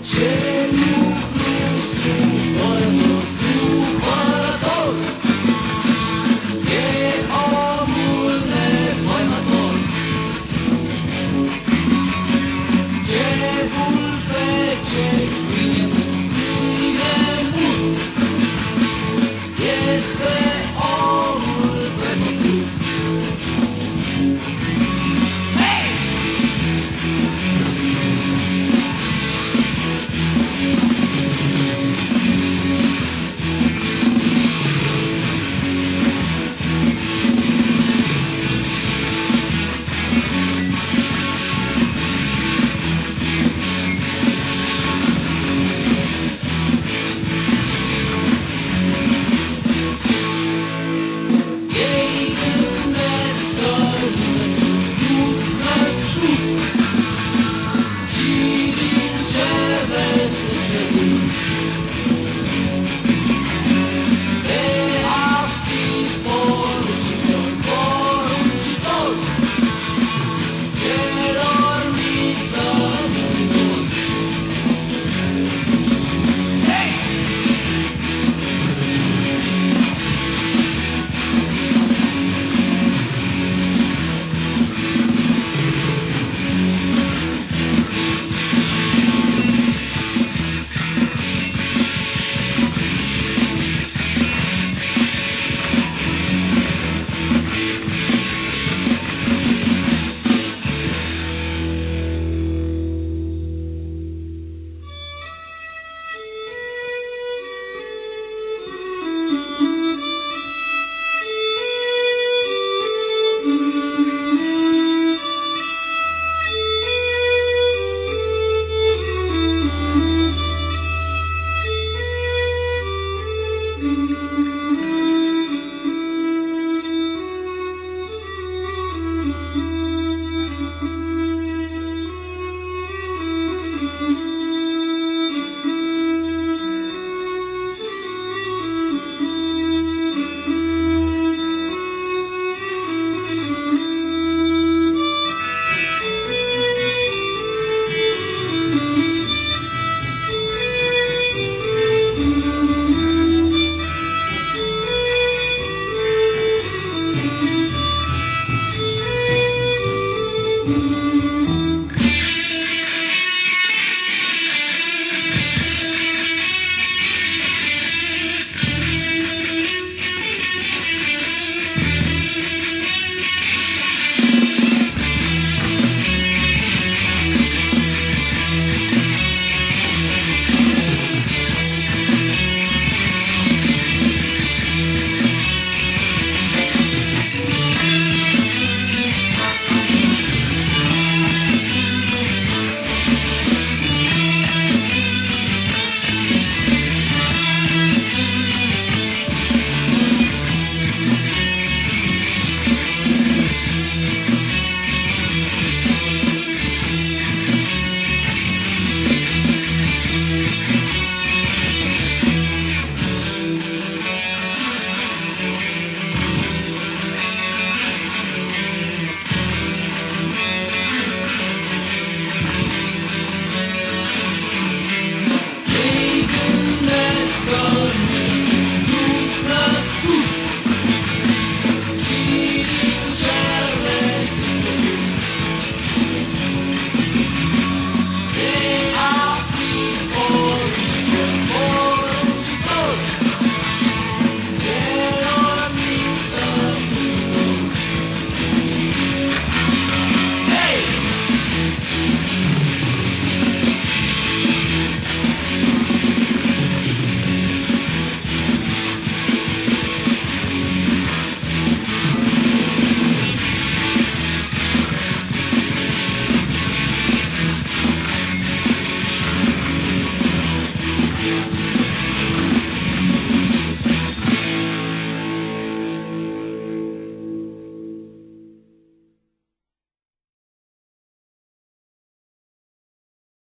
Should